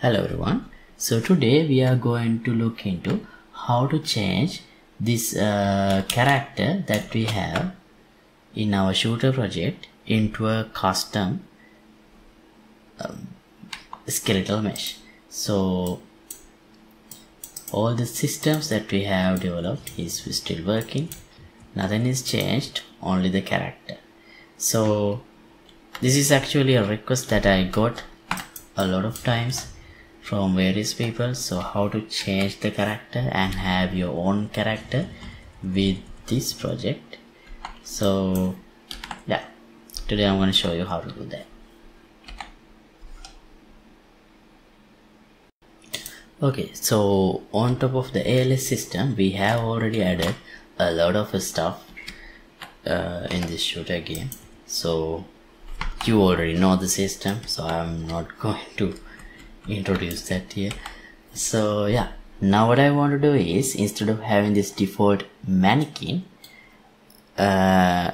Hello everyone. So today we are going to look into how to change this uh, character that we have in our shooter project into a custom um, skeletal mesh. So all the systems that we have developed is still working. Nothing is changed, only the character. So this is actually a request that I got a lot of times from various people. So how to change the character and have your own character with this project. So yeah. Today I'm going to show you how to do that. Okay so on top of the ALS system we have already added a lot of stuff uh, in this shooter game so you already know the system so I'm not going to introduce that here. So yeah. Now what I want to do is instead of having this default mannequin uh,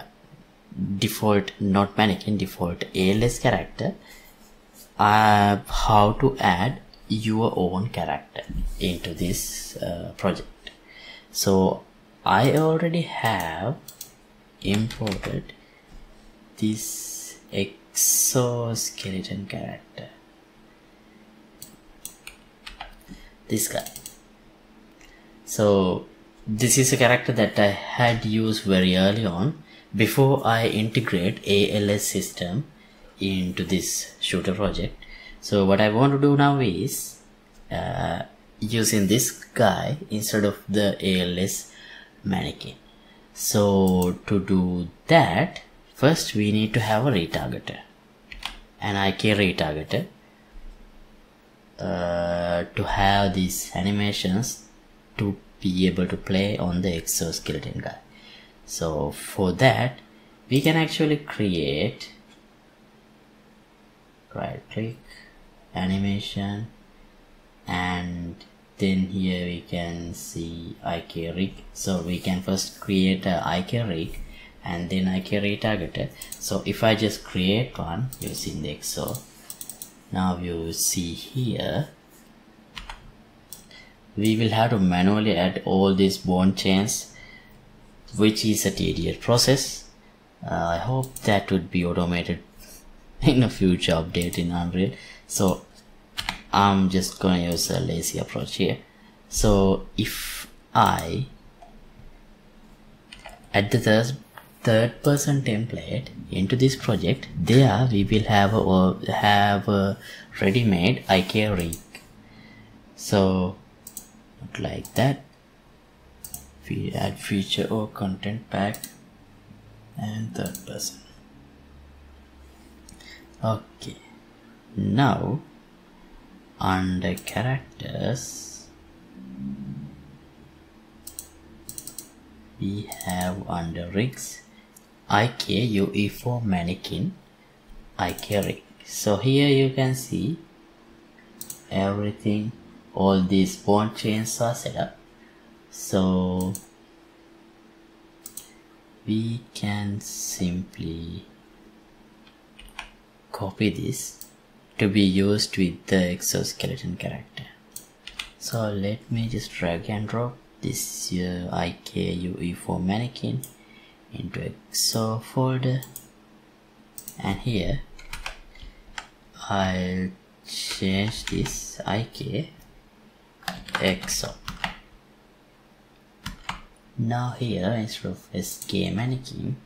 default not mannequin default ALS character uh, how to add your own character into this uh, project. So I already have imported this exoskeleton character this guy. So this is a character that I had used very early on before I integrate ALS system into this shooter project. So what I want to do now is uh, using this guy instead of the ALS mannequin. So to do that first we need to have a retargeter. An IK retargeter uh, to have these animations to be able to play on the exoskeleton guy. So for that we can actually create right click animation and then here we can see IK rig. So we can first create a IK rig and then IK retargeter so if I just create one using the exo now you see here we will have to manually add all these bone chains which is a tedious process. Uh, I hope that would be automated in a future update in Unreal. So I'm just gonna use a lazy approach here. So if I add the third, third person template into this project there we will have a have ready-made IK rig. So like that. We add feature or content pack and third person okay. Now under characters we have under rigs IK UE4 mannequin. IK so here you can see everything. All these bone chains are set up. So we can simply copy this to be used with the exoskeleton character. So let me just drag and drop this uh, IKUE4 mannequin into exo folder. And here I'll change this IK exo now here instead of SK mannequin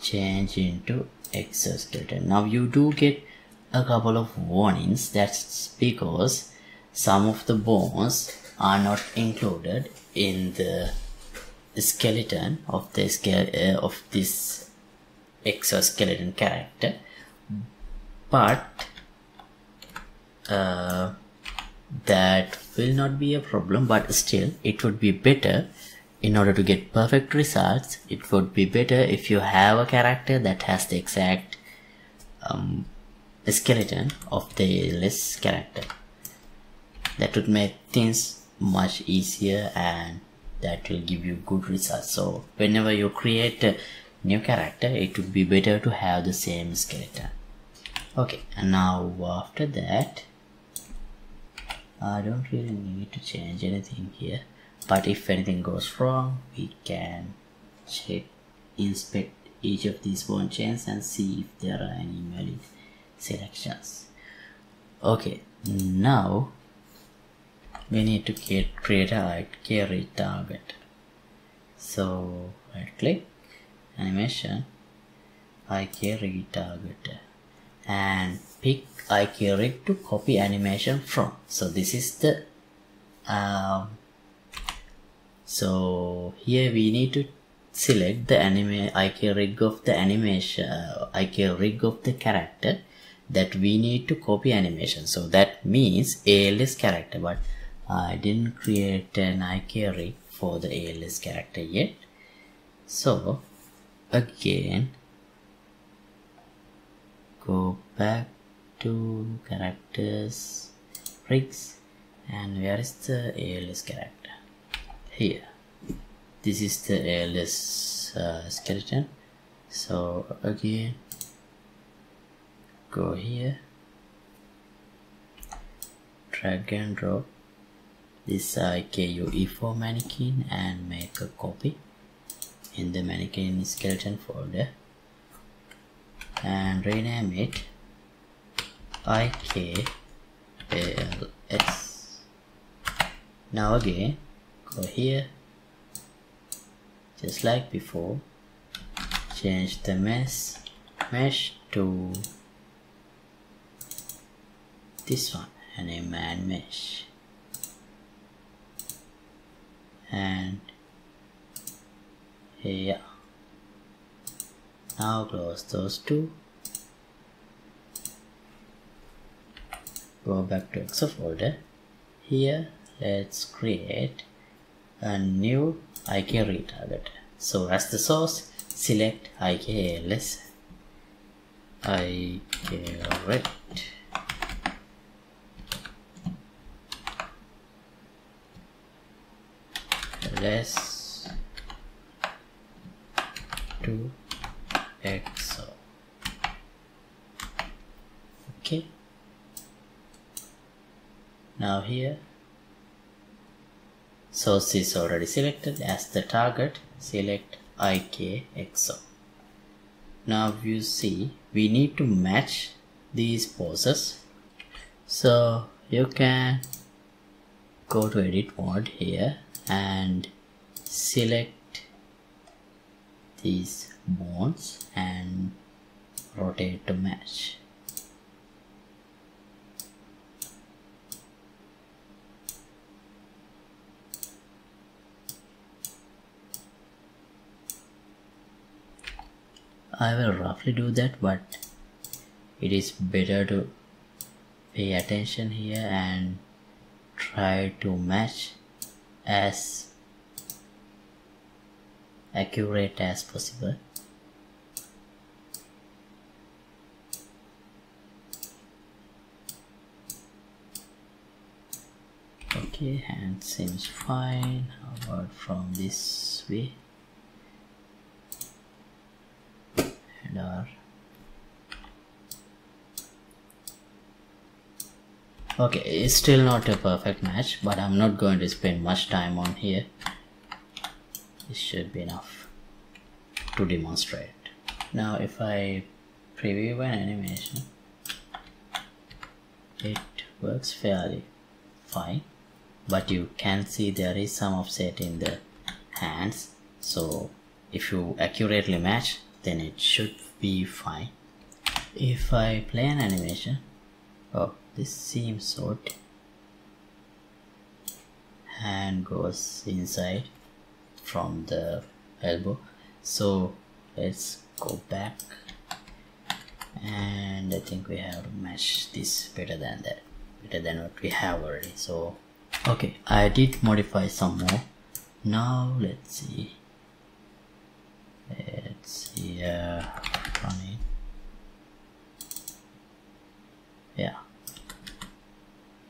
change into exoskeleton now you do get a couple of warnings. That's because some of the bones are not included in the skeleton of the uh, of this exoskeleton character. But uh, that will not be a problem but still it would be better in order to get perfect results it would be better if you have a character that has the exact um, skeleton of the ALS character. That would make things much easier and that will give you good results. So whenever you create a new character it would be better to have the same skeleton. Okay and now after that I don't really need to change anything here. But if anything goes wrong we can check inspect each of these bone chains and see if there are any valid selections. Okay now we need to get, create a carry target. So I click animation IK target and pick IK rig to copy animation from. So this is the um, so here we need to select the anime IK rig of the animation uh, IK rig of the character that we need to copy animation. So that means ALS character but I didn't create an IK rig for the ALS character yet. So again go back to characters rigs and where is the ALS character? Here. This is the ALS uh, skeleton. So again go here. Drag and drop this uh, IKU E4 mannequin and make a copy. In the mannequin skeleton folder. And rename it IKALS now again go here. Just like before. Change the mesh mesh to this one and a man mesh and here. Now close those two. Go back to exo folder. Here let's create a new IK retarget. So as the source select IKALS IK ALS to exo okay. Now here source is already selected as the target. Select IK exo now you see we need to match these poses. So you can go to edit mode here and select these bones and rotate to match. I will roughly do that but it is better to pay attention here and try to match as accurate as possible. Okay hand seems fine. How about from this way and our okay it's still not a perfect match but I'm not going to spend much time on here. This should be enough to demonstrate. Now if I preview an animation it works fairly fine but you can see there is some offset in the hands. So if you accurately match then it should be fine. If I play an animation oh this seems sort hand goes inside from the elbow. So let's go back. And I think we have to match this better than that better than what we have already. So okay I did modify some more. Now let's see. Let's see uh, running yeah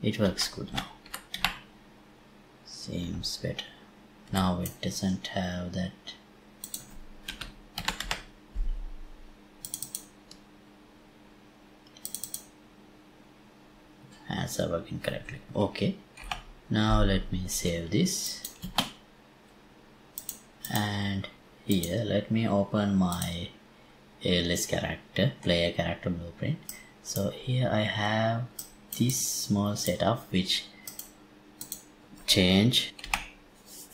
it works good now. Seems better now it doesn't have that. Ads are working correctly. Okay. Now let me save this. And here let me open my ALS character player character blueprint. So here I have this small setup which change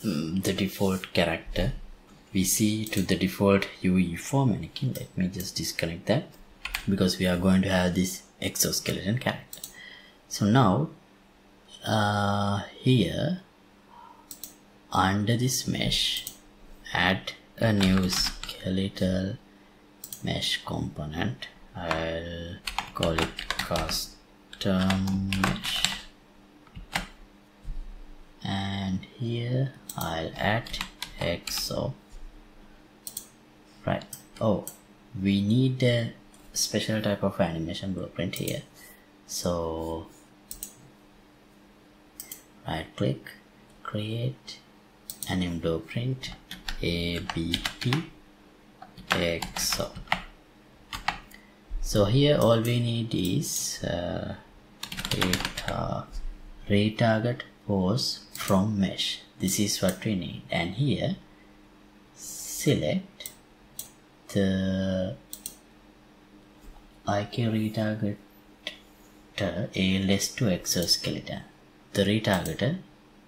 um, the default character. We see to the default UE4 mannequin. Let me just disconnect that because we are going to have this exoskeleton character. So now uh, here under this mesh add a new skeletal mesh component. I'll call it custom and here I'll add exo right. Oh we need a special type of animation blueprint here. So right click create anim blueprint abp exo so here all we need is uh, retarget pose from mesh. This is what we need. And here select the IK retargeter ALS to exoskeleton the retargeter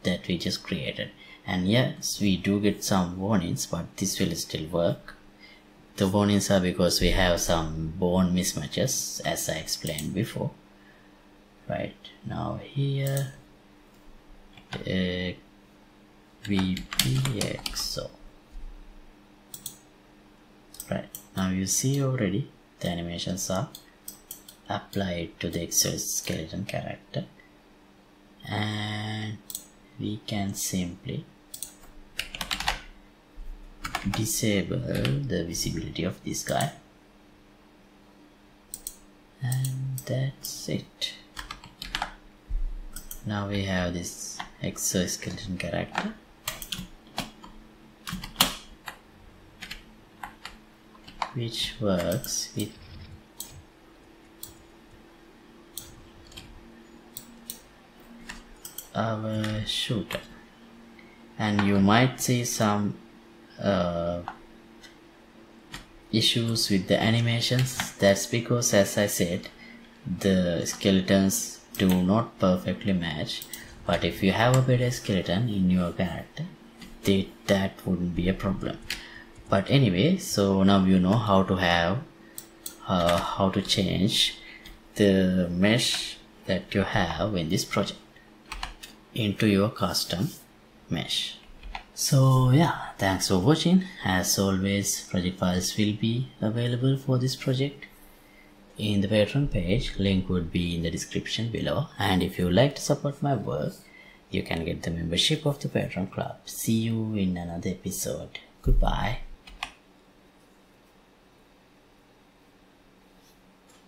that we just created. And yes we do get some warnings but this will still work. The warnings are because we have some bone mismatches as I explained before right now here uh, VPXO right now you see already the animations are applied to the exoskeleton character. And we can simply disable the visibility of this guy. And that's it now we have this exoskeleton character. Which works with our shooter. And you might see some uh, issues with the animations. That's because as I said the skeletons do not perfectly match but if you have a better skeleton in your character they, that wouldn't be a problem. But anyway so now you know how to have uh, how to change the mesh that you have in this project into your custom mesh. So yeah thanks for watching. As always project files will be available for this project in the patreon page link would be in the description below. And if you like to support my work you can get the membership of the patreon club. See you in another episode. Goodbye